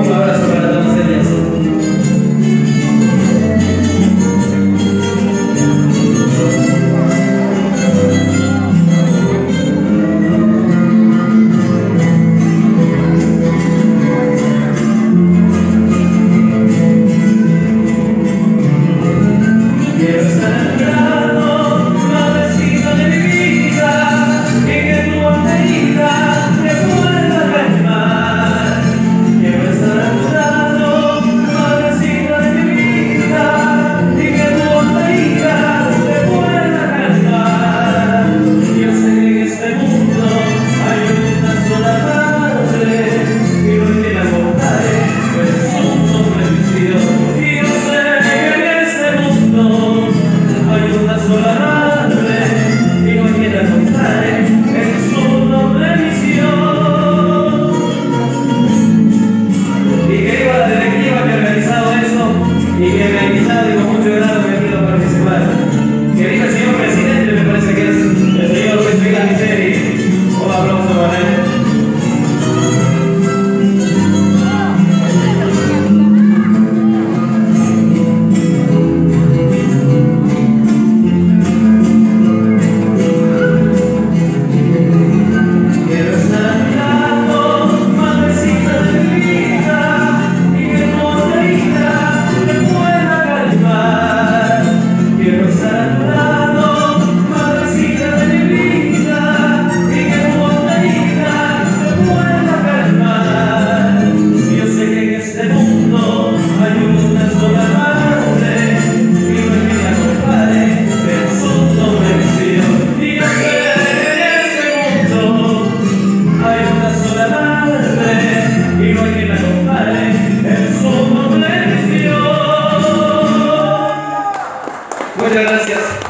vamos ahora a muchas gracias.